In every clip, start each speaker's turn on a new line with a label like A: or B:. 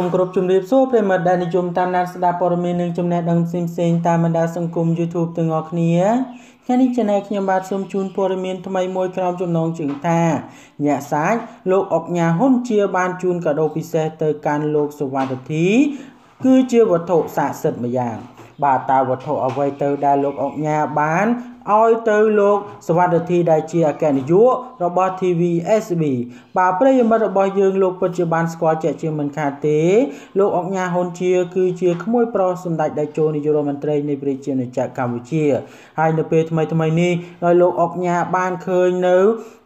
A: សូមគោរពជំរាបសួរប្រិមត្តដែលនិយមតាមដានស្ដាប់ព័ត៌មាននិងចំណេះដឹងផ្សេងៗតាមបណ្ដាសង្គម YouTube ទាំងអស់គ្នាថ្ងៃនេះ Channel ខ្ញុំបាទសូមជូនព័ត៌មានថ្មីមួយក្រោមចំណងជើងថាញាក់សាច់លោកអុកញ៉ាហ៊ុនជាបានជូនកាដូពិសេសទៅកាន់លោកសវណ្ណធី គឺជាវត្ថុស័ក្តិសិទ្ធិមួយយ៉ាងបាទតើវត្ថុអ្វីទៅដែលលោកអុកញ៉ាបាន ឲ្យទៅលោកសវត្ថធីដែលជាអគ្គនាយករបស់ TV SB បាទប្រិយមិត្តរបស់យើងលោកពិតជាបានស្គាល់ជាក់ជាមិនខាតទេ លោកអុកញ៉ាហ៊ុនជា គឺជាក្មួយប្រុសសម្ដេចតេជោនាយករដ្ឋមន្ត្រីនៃប្រជាណាចក្រកម្ពុជាហើយនៅពេលថ្មីថ្មីនេះដោយលោកអុកញ៉ាបានឃើញនៅ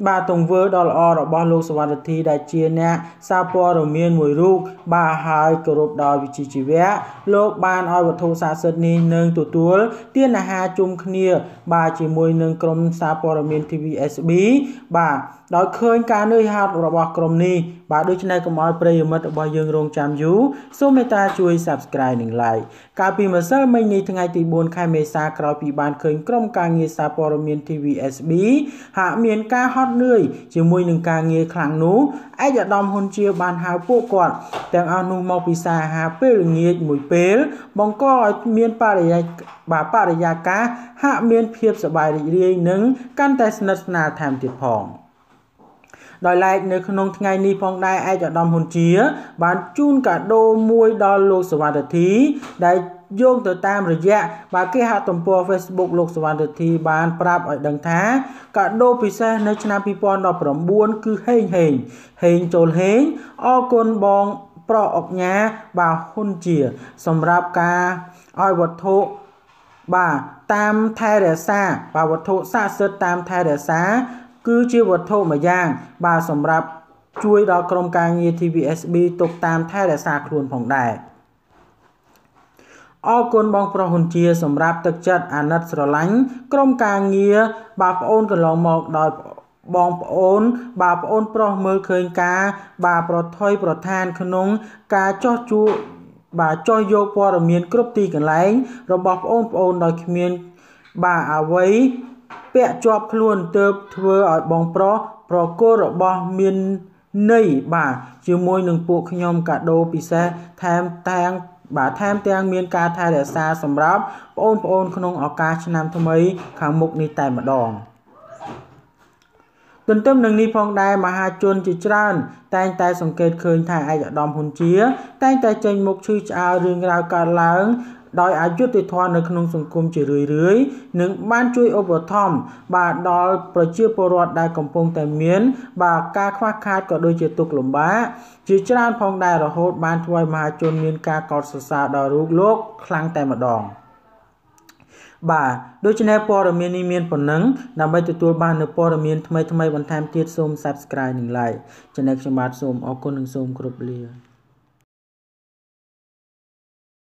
A: បាទទង្វើដ៏ល្អរបស់លោកសវត្ថធីដែលជាអ្នកសារព័ត៌មានមួយរូបបាទហើយគោរពដល់វិជ្ជាជីវៈលោកបានឲ្យវត្ថុស័ក្តិសិទ្ធិនេះនឹងទទួលទានអាហារជុំគ្នា បាទជាមួយនឹងក្រុមសារព័ត៌មាន TVSB បាទដោយឃើញការនឿយហត់របស់ក្រុមនេះបាទដូច្នេះកុំឲ្យប្រិយមិត្តរបស់យើងរងចាំយូរសូមមេត្តាជួយ Subscribe និង Like កាលពីម្សិលមិញនេះថ្ងៃទី4ខែមេសាក្រោយពីបានឃើញក្រុមការងារសារព័ត៌មាន TVSB ហាក់មានការហត់នឿយជាមួយនឹងការងារខ្លាំងនោះឯកឧត្តមហ៊ុនជាបានហៅពួកគាត់ទាំងអស់នោះមកពិសាអាហារពេលល្ងាចមួយពេល បង្កឲ្យមានបរិយាបាទបរិយាកាសហាក់មានភាពសប្បាយរីករាយនិងកាន់តែស្និទ្ធស្នាលថែមទៀតផង ដោយឡែកនៅក្នុងថ្ងៃនេះផងដែរឯកឧត្តមហ៊ុនជា បានជូនកាដូមួយដល់លោកសវត្ថធីដែលយោងទៅតាមរយៈបាទគេហទំព័រ Facebook លោកសវណ្ណរិទ្ធីបានប្រាប់ឲ្យដឹងថាកាដូពិសេសនៅឆ្នាំ2019គឺហេងហេងហេងចូលហេងអរគុណបងប្រុសអុកញ៉ាបាទហ៊ុនជា សម្រាប់ការឲ្យវត្ថុបាទតាមថែរក្សាបាទវត្ថុស័ក្តិសិទ្ធិតាមថែរក្សា គឺជាវត្ថុមួយយ៉ាង បាទសម្រាប់ជួយដល់ក្រុមការងារ TVSB ទុកតាមថែរក្សាខ្លួនផងដែរអរគុណបងប្រុសហ៊ុនជាសម្រាប់ទឹកចិត្តអាណិតស្រឡាញ់ក្រុមការងារបាទប្អូនកន្លងមកដោយបងប្អូនបាទប្អូនប្រុសមើលឃើញការ បាទប្រថុយប្រឋានក្នុង ការចោះជួបាទចោះយកព័ត៌មានគ្រប់ទីកន្លែង របស់បងប្អូនដោយគ្មាន បាទអ្វី ពាក់ជាប់ខ្លួនទៅធ្វើឲ្យបងប្រុសប្រគល់របស់មានន័យបាទជាមួយនឹងពួកខ្ញុំកាដូពិសេសថែមតាំងបាទថែមទាំងមានការថែរក្សាសម្រាប់បងប្អូនក្នុងឱកាសឆ្នាំថ្មីខាងមុខនេះតែម្ដង។ទន្ទឹមនឹងនេះផងដែរមហាជនជាច្រើន តែងតែសង្កេតឃើញថាឯកឧត្តមហ៊ុនជា តែងតែចេញមុខឈឺឆ្អាលរឿងរ៉ាវកើតឡើង ដោយអយុត្តិធម៌នៅក្នុងសង្គមជារឿយរឿយនិងបានជួយឧបត្ថម្ភបាទដល់ប្រជាពលរដ្ឋដែលកំពុងតែមាន បាទការខ្វះខាតក៏ដូចជាទុក្ខលំបាកជាច្រើនផងដែររហូតបានធ្វើឲ្យមហាជនមានការកោតសរសើរដល់រូបលោកខ្លាំងតែម្ដង។បាទដូច្នេះព័ត៌មាននេះមានប៉ុណ្ណឹងដើម្បីទទួលបាននូវព័ត៌មានថ្មីៗបន្ថែមទៀតសូម Subscribe និង Like ចំណែកខ្ញុំបាទសូមអរគុណនិងសូមគោរពលា